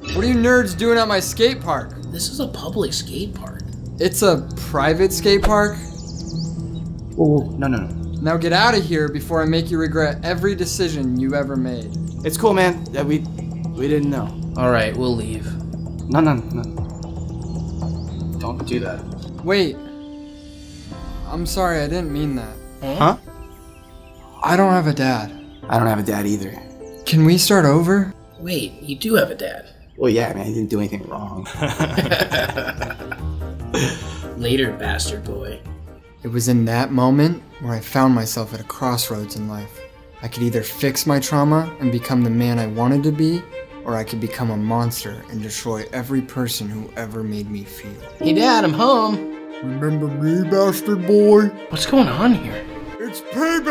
What are you nerds doing at my skate park? This is a public skate park. It's a private skate park? Oh, no, no, no. Now get out of here before I make you regret every decision you ever made. It's cool, man. Yeah, we we didn't know. All right, we'll leave. No, no, no. Don't do that. Wait. I'm sorry, I didn't mean that. Huh? I don't have a dad. I don't have a dad either. Can we start over? Wait, you do have a dad. Well, yeah, man. I didn't do anything wrong. Later, bastard boy. It was in that moment where I found myself at a crossroads in life. I could either fix my trauma and become the man I wanted to be, or I could become a monster and destroy every person who ever made me feel. Hey, Dad, I'm home. Remember me, bastard boy? What's going on here? It's payback!